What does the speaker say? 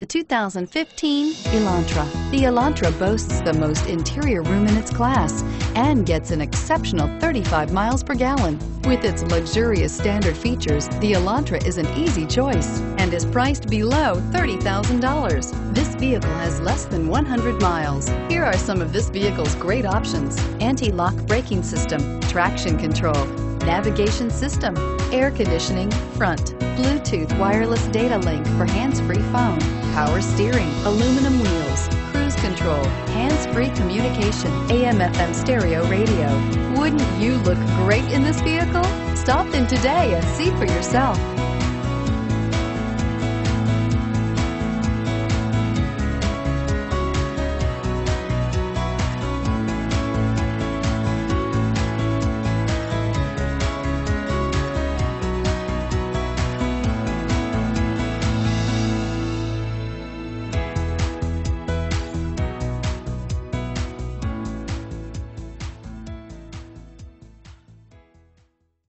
The 2015 Elantra. The Elantra boasts the most interior room in its class and gets an exceptional 35 miles per gallon. With its luxurious standard features, the Elantra is an easy choice and is priced below $30,000. This vehicle has less than 100 miles. Here are some of this vehicle's great options. Anti-lock braking system, traction control, navigation system, air conditioning, front, Bluetooth wireless data link for hands-free phone, power steering, aluminum wheels, cruise control, hands-free communication, AM FM stereo radio. Wouldn't you look great in this vehicle? Stop in today and see for yourself.